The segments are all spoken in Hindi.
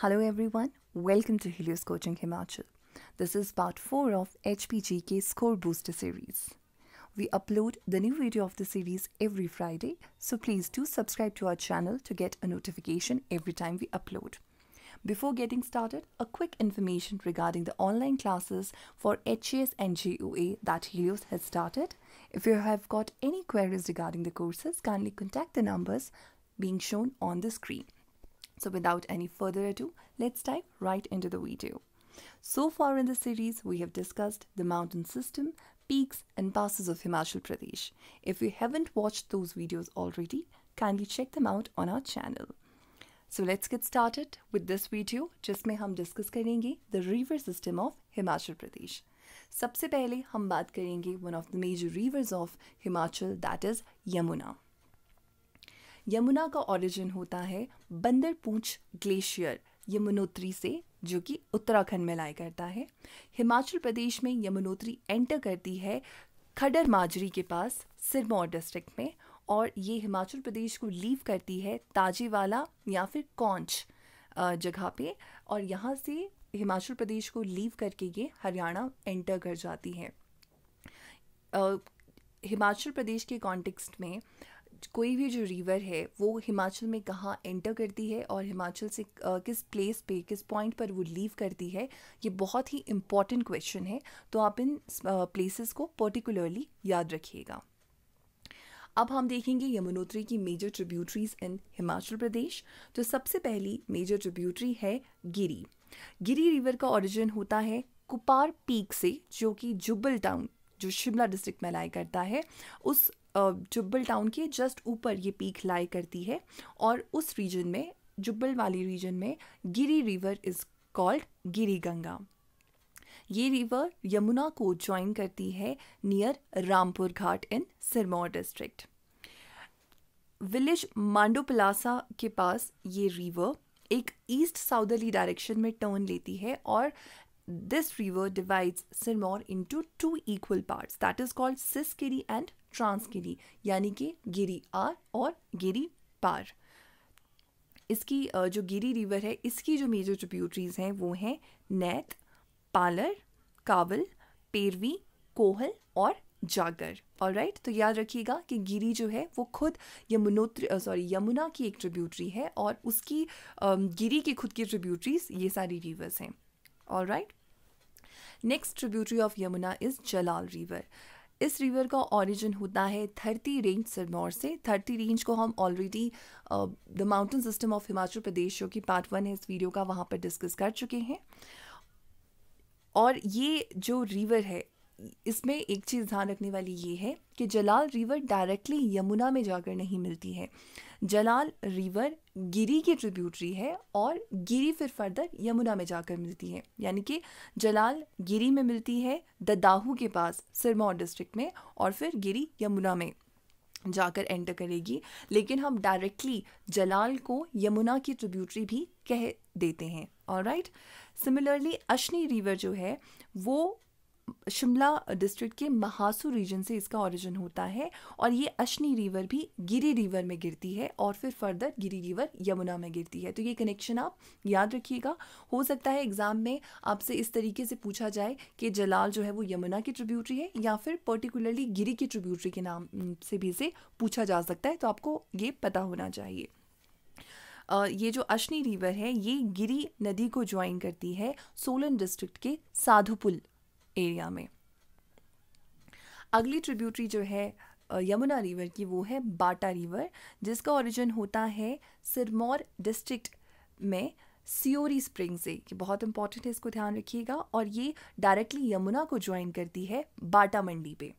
Hello everyone, welcome to Helios Coaching Himachal. This is part 4 of HPGK Score Booster series. We upload the new video of the series every Friday, so please do subscribe to our channel to get a notification every time we upload. Before getting started, a quick information regarding the online classes for HAS and JOA that Helios has started. If you have got any queries regarding the courses, kindly contact the numbers being shown on the screen. So without any further ado, let's dive right into the video. So far in the series, we have discussed the mountain system, peaks and passes of Himachal Pradesh. If you haven't watched those videos already, kindly check them out on our channel. So let's get started with this video जिसमें हम डिस्कस करेंगे the river system of Himachal Pradesh सबसे पहले हम बात करेंगे one of the major rivers of Himachal that is Yamuna Yamuna का ओरिजिन होता है बंदर पूंछ ग्लेशियर, यमुनोत्री से, जो कि उत्तराखंड में लाया करता है। हिमाचल प्रदेश में यमुनोत्री एंटर करती है खडर माजरी के पास, सिरमौर डिस्ट्रिक्ट में, और ये हिमाचल प्रदेश को लीव करती है ताजेवाला या फिर कौंच जगह पे, और यहाँ से हिमाचल प्रदेश को लीव करके ये हरियाणा एंटर कर जाती है। हिमाचल प्रदेश के कॉन्टेक्स्ट में कोई भी जो रिवर है, वो हिमाचल में कहाँ एंटर करती है और हिमाचल से किस प्लेस पे, किस पॉइंट पर वो लीव करती है, ये बहुत ही इंपॉर्टेंट क्वेश्चन है। तो आप इन प्लेसेस को पर्टिकुलरली याद रखिएगा। अब हम देखेंगे यमुनोत्री की major tributaries in Himachal Pradesh. तो सबसे पहली मेजर ट्रिब्यूटरी है गिरी। गिरी रिवर का ओरिजिन होता है कुपार पीक से, जो कि जुब्बल टाउन जो शिमला डिस्ट्रिक्ट में लाई करता है। उस जुब्बल टाउन के जस्ट ऊपर ये पीक लाई करती है और उस रीजन में, जुब्बल वाली रीजन में Giri river is called Giri Ganga ये रिवर यमुना को ज्वाइन करती है near Rampur Ghat in Sirmaur district village Mandopalasa के पास ये रिवर एक ईस्ट साउदर्ली डायरेक्शन में टर्न लेती है और this river divides Sirmaur into two equal parts, that is called Siskiri and Transkiri यानी कि गिरी आर और गिरी पार। इसकी जो गिरी रिवर है, इसकी जो मेजर ट्रिब्यूटरीज हैं, वो हैं नैत, पालर, कावल, पेरवी, कोहल और जागर। All right right? तो याद रखिएगा कि गिरी जो है, वो खुद यमुनोत्री सॉरी यमुना की एक ट्रिब्यूटरी है और उसकी गिरी की खुद की ट्रिब्यूटरीज ये सारी रिवर्स हैं। All right next tributary of Yamuna is Jalal river इस रिवर का ओरिजिन होता है थर्टी रेंज सिरमौर से। थर्टी रेंज को हम already the mountain system of Himachal Pradesh जो कि पार्ट वन है, इस वीडियो का वहाँ पर डिस्कस कर चुके हैं। और ये जो रिवर है इसमें एक चीज़ ध्यान रखने वाली ये है कि जलाल रिवर डायरेक्टली यमुना में जाकर नहीं मिलती है। जलाल रिवर गिरी की ट्रिब्यूटरी है और गिरी फिर फर्दर यमुना में जाकर मिलती है। यानी कि जलाल गिरी में मिलती है ददाहू के पास, सिरमौर डिस्ट्रिक्ट में और फिर गिरी यमुना में जाकर एंटर करेगी। लेकिन हम डायरेक्टली जलाल को यमुना की ट्रिब्यूटरी भी कह देते हैं। और राइट सिमिलरली अशनी रिवर जो है, वो शिमला डिस्ट्रिक्ट के महासू रीजन से इसका ओरिजिन होता है और ये अश्नी रिवर भी गिरी रिवर में गिरती है और फिर फर्दर गिरी रिवर यमुना में गिरती है। तो ये कनेक्शन आप याद रखिएगा। हो सकता है एग्ज़ाम में आपसे इस तरीके से पूछा जाए कि जलाल जो है वो यमुना की ट्रिब्यूटरी है या फिर पर्टिकुलरली गिरी की ट्रिब्यूटरी के नाम से भी इसे पूछा जा सकता है। तो आपको ये पता होना चाहिए। ये जो अशनी रिवर है, ये गिरी नदी को ज्वाइन करती है सोलन डिस्ट्रिक्ट के साधुपुल एरिया में। अगली ट्रिब्यूटरी जो है यमुना रिवर की, वो है बाटा रिवर जिसका ओरिजिन होता है सिरमौर डिस्ट्रिक्ट में सियोरी स्प्रिंग से। ये बहुत इंपॉर्टेंट है, इसको ध्यान रखिएगा। और ये डायरेक्टली यमुना को ज्वाइन करती है बाटा मंडी पे।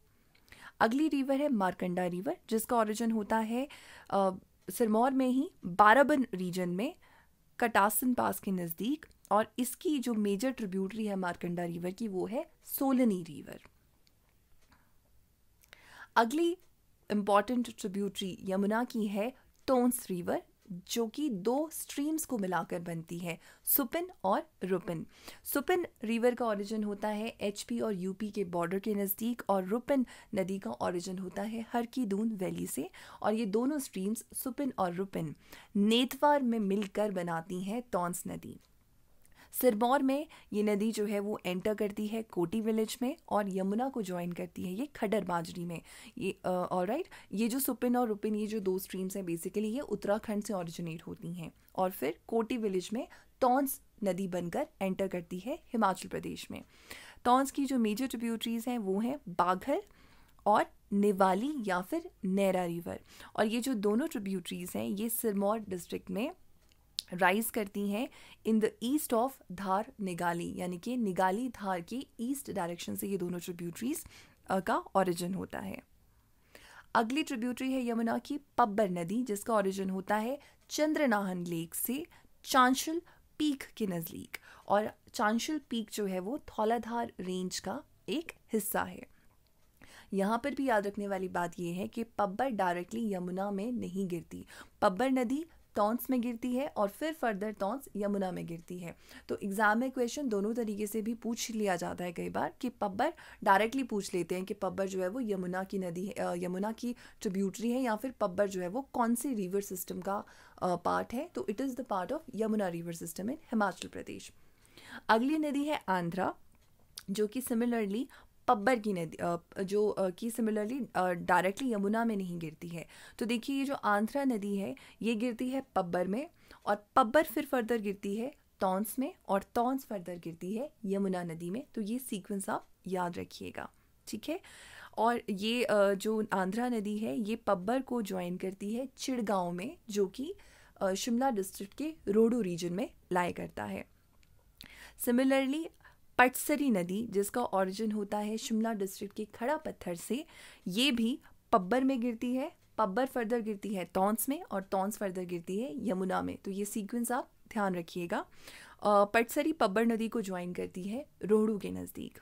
अगली रिवर है मारकंडा रिवर जिसका ओरिजिन होता है सिरमौर में ही बाराबन रीजन में, कटासन पास के नज़दीक। और इसकी जो मेजर ट्रिब्यूटरी है मारकंडा रिवर की, वो है सोलनी रिवर अगली इंपॉर्टेंट ट्रिब्यूटरी यमुना की है टोन्स रिवर जो कि दो स्ट्रीम्स को मिलाकर बनती है सुपिन और रुपिन सुपिन रिवर का ओरिजिन होता है एचपी और यूपी के बॉर्डर के नज़दीक और रुपिन नदी का ओरिजिन होता है हर की दून वैली से, और ये दोनों स्ट्रीम्स सुपिन और रुपिन नेतवार में मिलकर बनाती हैं टॉन्स नदी. सिरमौर में ये नदी जो है वो एंटर करती है कोटी विलेज में और यमुना को ज्वाइन करती है ये खडर बाजरी में ये ऑल राइट right? ये जो सुपिन और रुपिन, ये जो दो स्ट्रीम्स हैं बेसिकली ये उत्तराखंड से ऑरिजिनेट होती हैं और फिर कोटी विलेज में टॉन्स नदी बनकर एंटर करती है हिमाचल प्रदेश में टॉन्स की जो मेजर ट्रिब्यूटरीज हैं वो हैं बाघर और निवाली या फिर नैरा रिवर और ये जो दोनों ट्रिब्यूटरीज हैं ये सिरमौर डिस्ट्रिक्ट में राइज करती हैं in the east of Dhar Nigali यानी कि निगाली धार के ईस्ट डायरेक्शन से ये दोनों ट्रिब्यूटरीज का ओरिजिन होता है। अगली ट्रिब्यूटरी है यमुना की पब्बर नदी, जिसका ओरिजिन होता है चंद्रनाहन लेक से चांशल पीक के नज़दीक। और चांशल पीक जो है वो थौलाधार रेंज का एक हिस्सा है। यहाँ पर भी याद रखने वाली बात यह है कि पब्बर डायरेक्टली यमुना में नहीं गिरती। पब्बर नदी टॉन्स में गिरती है और फिर फर्दर टॉन्स यमुना में गिरती है। तो एग्ज़ाम में क्वेश्चन दोनों तरीके से भी पूछ लिया जाता है कई बार कि पब्बर डायरेक्टली पूछ लेते हैं कि पब्बर जो है वो यमुना की नदी है यमुना की ट्रिब्यूटरी है या फिर पब्बर जो है वो कौन से रिवर सिस्टम का पार्ट है। तो it is the part of Yamuna river system in Himachal Pradesh अगली नदी है आंध्रा, जो कि सिमिलरली पब्बर की नदी जो कि सिमिलरली डायरेक्टली यमुना में नहीं गिरती है। तो देखिए ये जो आंध्रा नदी है, ये गिरती है पब्बर में और पब्बर फिर फर्दर गिरती है टॉन्स में और टॉन्स फर्दर गिरती है यमुना नदी में। तो ये सीक्वेंस आप याद रखिएगा, ठीक है? और ये जो आंध्रा नदी है, ये पब्बर को ज्वाइन करती है चिड़गांव में, जो कि शिमला डिस्ट्रिक्ट के रोडो रीजन में लाया करता है। सिमिलरली पटसरी नदी, जिसका ओरिजिन होता है शिमला डिस्ट्रिक्ट के खड़ा पत्थर से, ये भी पब्बर में गिरती है। पब्बर फर्दर गिरती है टॉन्स में और टॉन्स फर्दर गिरती है यमुना में। तो ये सीक्वेंस आप ध्यान रखिएगा। पटसरी पब्बर नदी को ज्वाइन करती है रोहड़ू के नज़दीक।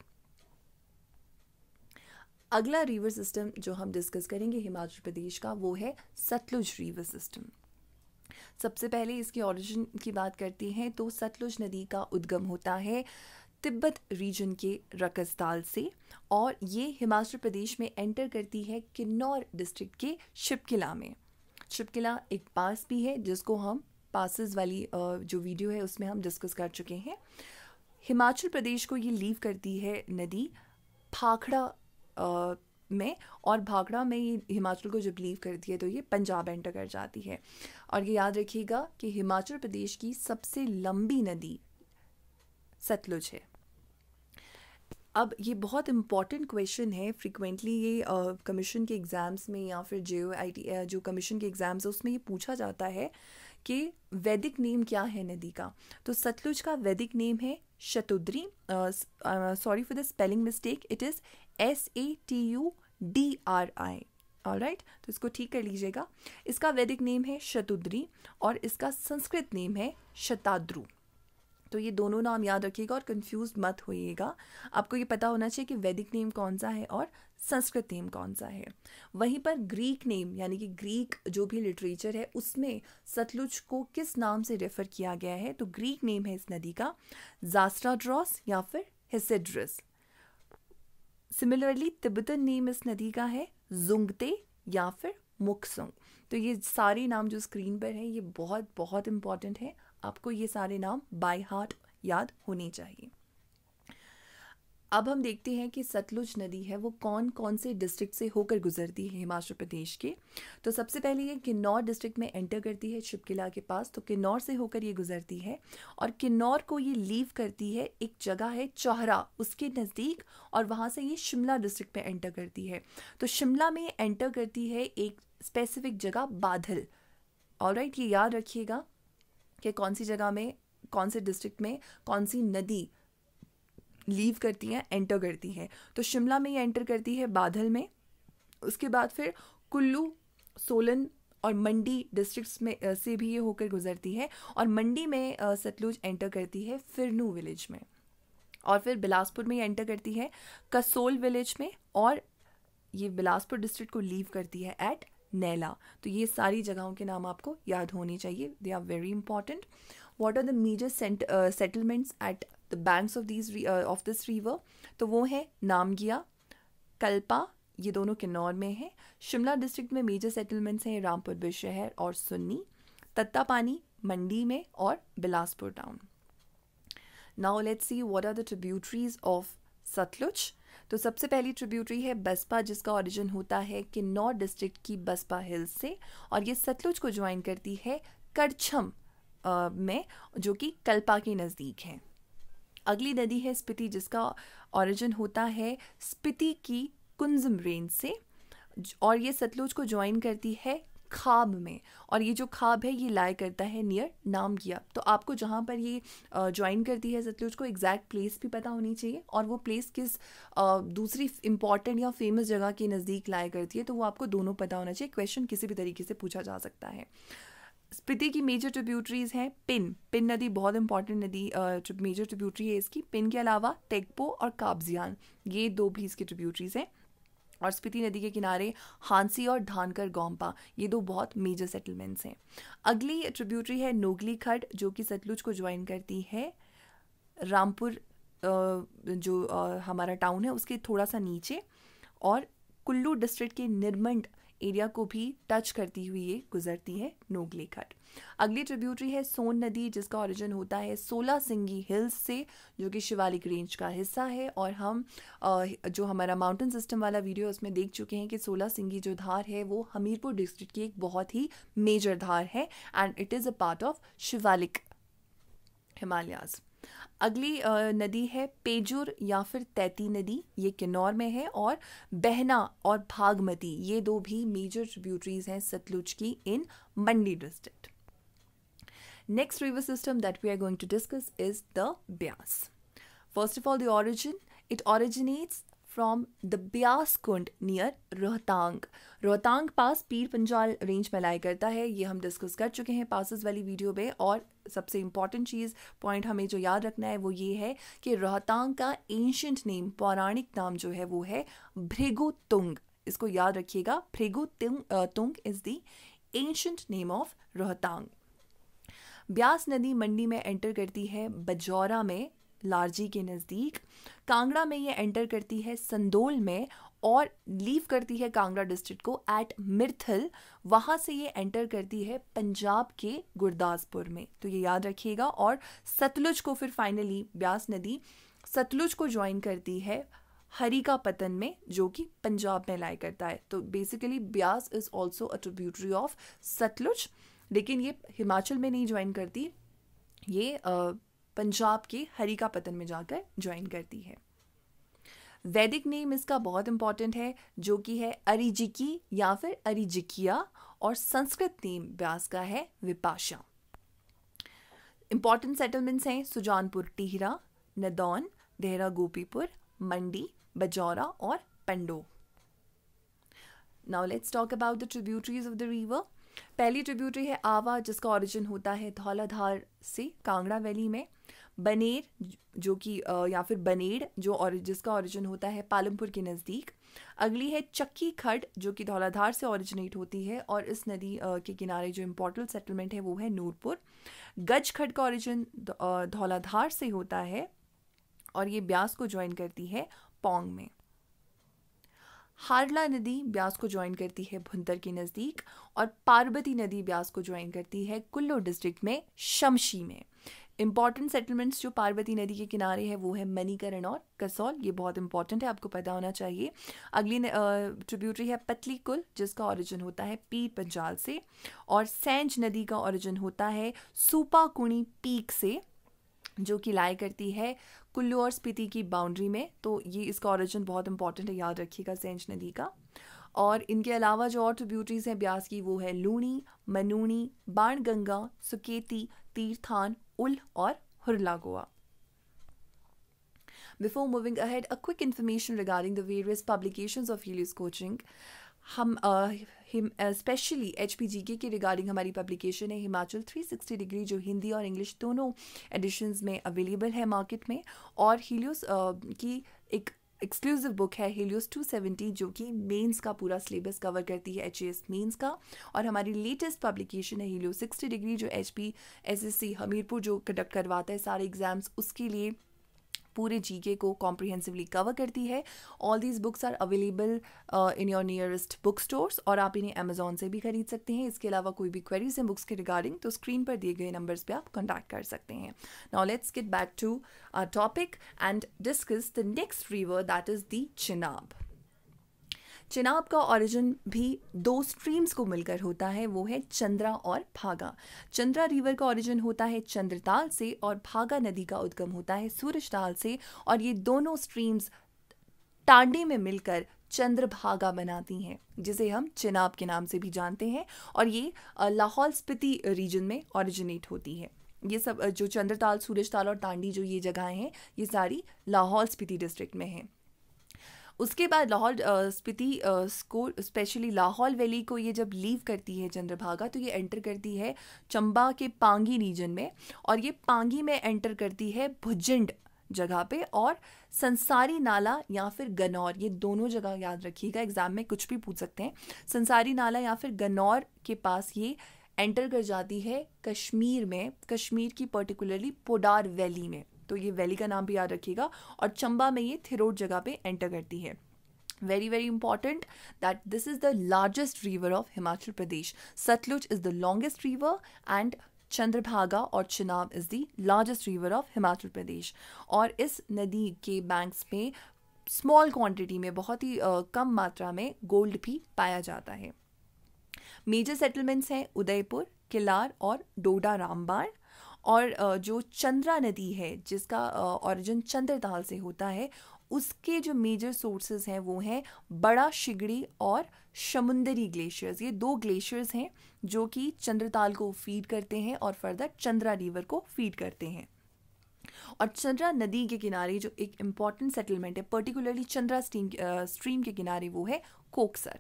अगला रिवर सिस्टम जो हम डिस्कस करेंगे हिमाचल प्रदेश का, वो है सतलुज रिवर सिस्टम सबसे पहले इसकी ओरिजिन की बात करते हैं तो सतलुज नदी का उद्गम होता है। तिब्बत रीजन के रकसताल से और ये हिमाचल प्रदेश में एंटर करती है किन्नौर डिस्ट्रिक्ट के शिपकिला में। शिपकिला एक पास भी है, जिसको हम पासिस वाली जो वीडियो है उसमें हम डिस्कस कर चुके हैं। हिमाचल प्रदेश को ये लीव करती है नदी भाखड़ा में और भाखड़ा में ये हिमाचल को जब लीव करती है तो ये पंजाब एंटर कर जाती है। और ये याद रखिएगा कि हिमाचल प्रदेश की सबसे लंबी नदी सतलुज है अब ये बहुत इंपॉर्टेंट क्वेश्चन है फ्रिक्वेंटली ये कमीशन के एग्ज़ाम्स में या फिर जे आई टी जो कमीशन के एग्ज़ाम्स है, उसमें ये पूछा जाता है कि वैदिक नेम क्या है नदी का? तो सतलुज का वैदिक नेम है Shatudri sorry for the spelling mistake it is S A T U D R I all right तो इसको ठीक कर लीजिएगा। इसका वैदिक नेम है शतुद्री और इसका संस्कृत नेम है शताद्रु। तो ये दोनों नाम याद रखिएगा और कंफ्यूज मत होइएगा। आपको ये पता होना चाहिए कि वैदिक नेम कौन सा है और संस्कृत नेम कौन सा है। वहीं पर ग्रीक नेम यानी कि ग्रीक जो भी लिटरेचर है, उसमें सतलुज को किस नाम से रेफर किया गया है? तो ग्रीक नेम है इस नदी का। जास्ट्राड्रॉस या फिर हिसेड्रस सिमिलरली तिब्बतन नेम इस नदी का है जुंगते या फिर मुखसुंग तो ये सारे नाम जो स्क्रीन पर है, ये बहुत बहुत इंपॉर्टेंट है। आपको ये सारे नाम बाय हार्ट याद होने चाहिए। अब हम देखते हैं कि सतलुज नदी है, वो कौन कौन से डिस्ट्रिक्ट से होकर गुजरती है हिमाचल प्रदेश के। तो सबसे पहले ये किन्नौर डिस्ट्रिक्ट में एंटर करती है शिवकिला के पास तो किन्नौर से होकर ये गुजरती है और किन्नौर को ये लीव करती है एक जगह है चौहरा, उसके नज़दीक और वहाँ से ये शिमला डिस्ट्रिक्ट में एंटर करती है। तो शिमला में एंटर करती है एक स्पेसिफिक जगह बादल। और राइट ये याद रखिएगा। कि कौन सी जगह में, कौन से डिस्ट्रिक्ट में, कौन सी नदी लीव करती हैं एंटर करती है। तो शिमला में ये एंटर करती है, बादल में। उसके बाद फिर कुल्लू, सोलन और मंडी डिस्ट्रिक्ट्स में से भी ये होकर गुजरती है और मंडी में सतलुज एंटर करती है, फिरनू विलेज में। और फिर बिलासपुर में ये एंटर करती है, कसोल विलेज में और ये बिलासपुर डिस्ट्रिक्ट को लीव करती है एट नैला। तो ये सारी जगहों के नाम आपको याद होने चाहिए। They are very important what are the major settlements at the banks of these of this river तो वो है नामगिया, कल्पा, ये दोनों किन्नौर में है। शिमला डिस्ट्रिक्ट में मेजर सेटलमेंट्स हैं रामपुर शहर और सुन्नी। तत्तापानी, मंडी में और Bilaspur town now let's see what are the tributaries of Sutlej तो सबसे पहली ट्रिब्यूटरी है बसपा, जिसका ओरिजिन होता है किन्नौर डिस्ट्रिक्ट की बसपा हिल्स से और ये सतलुज को ज्वाइन करती है करछम में, जो कि कल्पा के नज़दीक है। अगली नदी है स्पिति, जिसका ओरिजिन होता है स्पिति की कुंजम रेंज से और ये सतलुज को ज्वाइन करती है खाब में। और ये जो खाब है, ये लाई करता है नियर नाम नामगिया तो आपको जहाँ पर ये ज्वाइन करती है सतलुज को एग्जैक्ट प्लेस भी पता होनी चाहिए। और वो प्लेस किस दूसरी इंपॉर्टेंट या फ़ेमस जगह के नज़दीक लाया करती है तो वो आपको दोनों पता होना चाहिए। क्वेश्चन किसी भी तरीके से पूछा जा सकता है। स्पिति की मेजर ट्रिब्यूटरीज हैं पिन पिन नदी बहुत इंपॉर्टेंट नदी मेजर ट्रिब्यूटरी है इसकी। पिन के अलावा टेकपो और काब्जियान ये दो भी इसकी ट्रिब्यूटरीज हैं। और स्पीति नदी के किनारे हांसी और धानकर गोम्पा ये दो बहुत मेजर सेटलमेंट्स हैं। अगली ट्रिब्यूटरी है नोगली खड जो कि सतलुज को ज्वाइन करती है। रामपुर जो हमारा टाउन है, उसके थोड़ा सा नीचे। और कुल्लू डिस्ट्रिक्ट के निर्मंड एरिया को भी टच करती हुई ये गुजरती है नोगली खट अगली ट्रिब्यूटरी है सोन नदी, जिसका ओरिजिन होता है सोलह सिंगी हिल्स से, जो कि शिवालिक रेंज का हिस्सा है। और हम जो हमारा माउंटेन सिस्टम वाला वीडियो उसमें देख चुके हैं कि सोलह सिंगी जो धार है, वो हमीरपुर डिस्ट्रिक्ट की एक बहुत ही मेजर धार है and it is a part of Shivalik Himalayas अगली नदी है पेजुर या फिर तैती नदी, ये किन्नौर में है, और बहना और भागमती, ये दो भी मेजर ट्रिब्यूटरीज हैं सतलुज की in Mandi district next river system that we are going to discuss is the Beas first of all the origin it originates from the Beas Kund near Rohtang Rohtang pass Pir Panjal range में लाया करता है। ये हम डिस्कस कर चुके हैं पासिस वाली वीडियो में। और सबसे इंपॉर्टेंट चीज़ पॉइंट हमें जो याद रखना है, वो ये है कि रोहतांग का एंशंट नेम पौराणिक नाम जो है, वो है भृगु तुंग इसको याद रखिएगा। Bhrigu Tung is the ancient name of Rohtang Beas नदी मंडी में एंटर करती है बजौरा में, लारजी के नज़दीक। कांगड़ा में ये एंटर करती है संदोल में और लीव करती है कांगड़ा डिस्ट्रिक्ट को एट मिर्थल। वहाँ से ये एंटर करती है पंजाब के गुरदासपुर में। तो ये याद रखिएगा और सतलुज को फिर फाइनली ब्यास नदी, सतलुज को ज्वाइन करती है हरी का पतन में, जो कि पंजाब में लाई करता है। तो basically Beas is also a tributary of Sutlej. लेकिन ये हिमाचल में नहीं ज्वाइन करती, ये पंजाब के हरिका पतन में जाकर ज्वाइन करती है। वैदिक नेम इसका बहुत इंपॉर्टेंट है, जो कि है अरिजिकी या फिर अरिजिकिया और संस्कृत नेम व्यास का है विपाशा। इंपॉर्टेंट सेटलमेंट्स हैं, सुजानपुर, टिहरा, नदौन देहरा गोपीपुर मंडी, बजौरा और Pandoh. Now let's talk about the tributaries of the river पहली ट्रिब्यूटरी है आवा, जिसका ओरिजिन होता है धौलाधार से कांगड़ा वैली में। बनेर, जो कि या फिर बनेड़ जो और, जिसका ओरिजिन होता है पालमपुर के नज़दीक। अगली है चक्की खड जो कि धौलाधार से ओरिजिनेट होती है, और इस नदी के किनारे जो इम्पोर्टेंट सेटलमेंट है वो है नूरपुर। गज खड का ओरिजिन धौलाधार से होता है, और ये ब्यास को ज्वाइन करती है पोंग में। हारला नदी ब्यास को ज्वाइन करती है भुंतर के नज़दीक और पार्वती नदी ब्यास को ज्वाइन करती है कुल्लू डिस्ट्रिक्ट में, शमशी में। इंपॉर्टेंट सेटलमेंट्स जो पार्वती नदी के किनारे है, वो है मनीकरण और कसौल। ये बहुत इंपॉर्टेंट है, आपको पता होना चाहिए। अगली ट्रिब्यूटरी है पतली कुल जिसका ओरिजिन होता है पीर पंजाल से। और सैंज नदी का ओरिजिन होता है सुपाकुणी पीक से, जो कि लाई करती है कुल्लू और स्पीति की बाउंड्री में। तो ये इसका ओरिजिन बहुत इंपॉर्टेंट है, याद रखिएगा सेंज नदी का। और इनके अलावा जो और ट्रिब्यूटरीज हैं ब्यास की वो है लूणी मनूनी बाणगंगा सुकेती तीर्थान उल और हुरला गोवा Before moving ahead, a quick information regarding the various publications of Helios Coaching. हम specially H P G K के रिगार्डिंग हमारी पब्लिकेशन है हिमाचल 360 डिग्री जो हिंदी और इंग्लिश दोनों एडिशंस में अवेलेबल है मार्केट में और हीलियोस uh, की एक एक्सक्लूसिव बुक है हेलियोस 270 जो कि मेंस का पूरा सिलेबस कवर करती है एच मेंस का। और हमारी लेटेस्ट पब्लिकेशन है हेलियोस 60 डिग्री जो एच पी हमीरपुर जो कंडक्ट करवाता है सारे एग्ज़ाम्स उसके लिए पूरे जीके को कॉम्प्रिहेंसिवली कवर करती है। All these books are available in your nearest book stores और आप इन्हें अमेजोन से भी खरीद सकते हैं। इसके अलावा कोई भी क्वेरीज हैं बुक्स के रिगार्डिंग तो स्क्रीन पर दिए गए नंबर्स पर आप कॉन्टैक्ट कर सकते हैं। Now let's get back to topic and discuss the next river that is the Chenab Chenab का ओरिजिन भी दो स्ट्रीम्स को मिलकर होता है, वो है चंद्रा और भागा। चंद्रा रिवर का ओरिजिन होता है चंद्रताल से और भागा नदी का उद्गम होता है सूरजताल से और ये दोनों स्ट्रीम्स टांडे में मिलकर चंद्रभागा बनाती हैं, जिसे हम चिनाब के नाम से भी जानते हैं और ये लाहौल स्पीति रीजन में ओरिजिनेट होती है। ये सब जो चंद्रताल, सूरजताल और टांडी जो ये जगहें हैं, ये सारी लाहौल स्पीति डिस्ट्रिक्ट में हैं। उसके बाद लाहौल स्पीति को स्पेशली लाहौल वैली को ये जब लीव करती है चंद्रभागा तो ये एंटर करती है चंबा के पांगी रीजन में और ये पांगी में एंटर करती है भुजंड जगह पे और संसारी नाला या फिर गनौर ये दोनों जगह याद रखिएगा, एग्ज़ाम में कुछ भी पूछ सकते हैं। संसारी नाला या फिर गनौर के पास ये एंटर कर जाती है कश्मीर में, कश्मीर की पर्टिकुलरली पोडार वैली में। तो ये वैली का नाम भी याद रखिएगा और चंबा में ये थिरोड जगह पे एंटर करती है। Very very important that this is the largest river of Himachal Pradesh Sutlej is the longest river and Chandrabhaga और Chenab is the largest river of Himachal Pradesh और इस नदी के बैंक्स में स्मॉल क्वांटिटी में बहुत ही uh, कम मात्रा में गोल्ड भी पाया जाता है। मेजर सेटलमेंट्स हैं उदयपुर किलार और डोडा रामबाण। और जो चंद्रा नदी है, जिसका ओरिजिन चंद्रताल से होता है, उसके जो मेजर सोर्सेज हैं, वो हैं बड़ा, शिगड़ी और समुंदरी ग्लेशियर्स ये दो ग्लेशियर्स हैं जो कि चंद्रताल को फ़ीड करते हैं और फर्दर चंद्रा रिवर को फ़ीड करते हैं। और चंद्रा नदी के किनारे जो एक इंपॉर्टेंट सेटलमेंट है पर्टिकुलरली चंद्रा स्ट्रीम स्ट्रीम के किनारे, वो है कोकसर।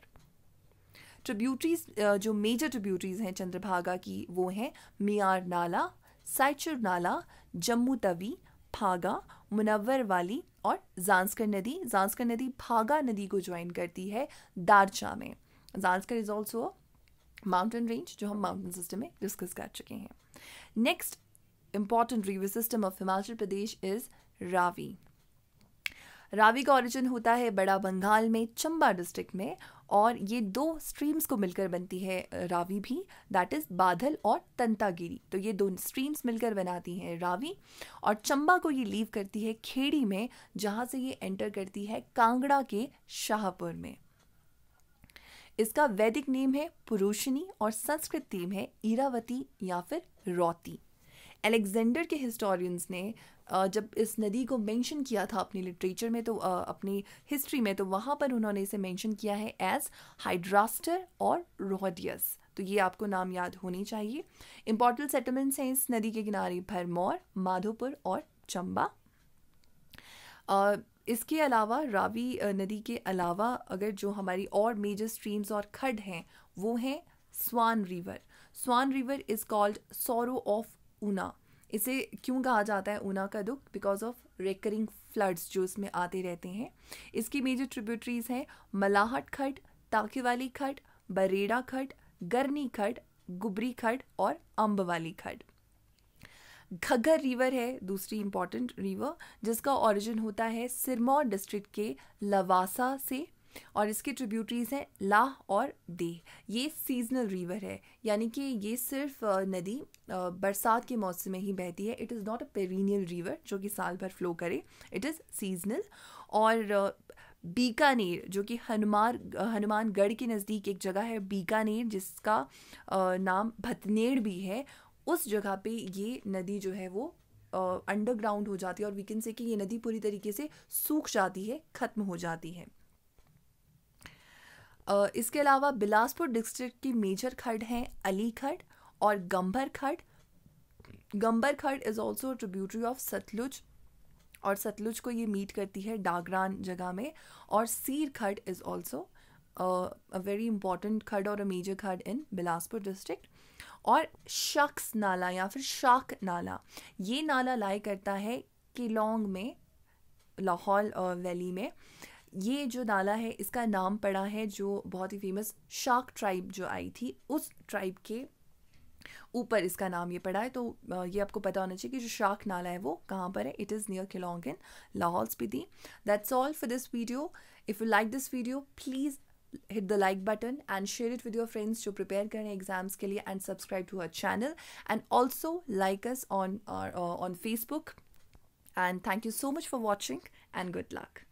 ट्रिब्यूटरीज जो मेजर ट्रिब्यूटरीज हैं चंद्रभागा की, वो हैं मियार नाला साइचुर नाला जम्मू तवी भागा मुनवर वाली और जांस्कर नदी जांस्कर नदी भागा नदी को ज्वाइन करती है दारचा में। Zanskar is also mountain range जो हम माउंटेन सिस्टम में डिस्कस कर चुके हैं। Next important river system of Himachal Pradesh is Ravi Ravi का ओरिजिन होता है बड़ा बंगाल में चंबा डिस्ट्रिक्ट में और ये दो स्ट्रीम्स को मिलकर बनती है रावी भी दैट इज़ बादल और तंतागिरी। तो ये दो स्ट्रीम्स मिलकर बनाती हैं रावी और चंबा को ये लीव करती है खेड़ी में, जहाँ से ये एंटर करती है कांगड़ा के शाहपुर में। इसका वैदिक नेम है पुरुषनी और संस्कृत नेम है ईरावती या फिर रौती। एलेक्जेंडर के हिस्टोरियंस ने जब इस नदी को मेंशन किया था अपनी लिटरेचर में तो अपनी हिस्ट्री में तो वहाँ पर उन्होंने इसे मेंशन किया है एज हाइड्रास्टर और रोडियस तो ये आपको नाम याद होनी चाहिए। इंपॉर्टेंट सेटलमेंट्स हैं इस नदी के किनारे भरमौर माधोपुर और चंबा इसके अलावा रावी नदी के अलावा अगर जो हमारी और मेजर स्ट्रीम्स और खड हैं, वो हैं Swan river Swan river is called sorrow of Una इसे क्यों कहा जाता है ऊना का दुख? बिकॉज़ ऑफ़ रेकरिंग फ्लड्स जो इसमें आते रहते हैं। इसकी मेजर ट्रिब्यूटरीज हैं मलाहट खड ताकीवाली खड बरेड़ा खड गर्नी खड गुबरी खड और अम्ब वाली खड घग्गर रिवर है दूसरी इंपॉर्टेंट रिवर जिसका ओरिजिन होता है सिरमौर डिस्ट्रिक्ट के लवासा से। और इसके ट्रिब्यूटरीज हैं लाह और दे ये सीजनल रिवर है, यानी कि ये सिर्फ़ नदी बरसात के मौसम में ही बहती है। It is not a perennial river जो कि साल भर फ्लो करे। इट इज़ सीजनल और बीकानेर, जो कि हनुमान हनुमानगढ़ के नज़दीक एक जगह है, बीकानेर, जिसका नाम भतनेड़ भी है। उस जगह पे ये नदी जो है वो अंडरग्राउंड हो जाती है और वी कैन से कि ये नदी पूरी तरीके से सूख जाती है, ख़त्म हो जाती है। इसके अलावा बिलासपुर डिस्ट्रिक्ट की मेजर खड हैं अली खड और गंबर खड गंबर खड is also tributary of Sutlej और सतलुज को ये मीट करती है डागरान जगह में और सीर खड is also a very important खड और अ मेजर खड इन बिलासपुर डिस्ट्रिक्ट और शख्स नाला या फिर शाख नाला, ये नाला लाई करता है किलोंग में, लाहौल वैली में। ये जो नाला है इसका नाम पड़ा है जो बहुत ही फ़ेमस शार्क ट्राइब जो आई थी उस ट्राइब के ऊपर इसका नाम ये पड़ा है तो ये आपको पता होना चाहिए कि जो शाख नाला है वो कहाँ पर है it is near Khilong in Lahaul Spiti that's all for this video if you like this video please hit the like button and share it with your friends to prepare kare exams ke liye and subscribe to our channel and also like us on our uh, on facebook and thank you so much for watching and good luck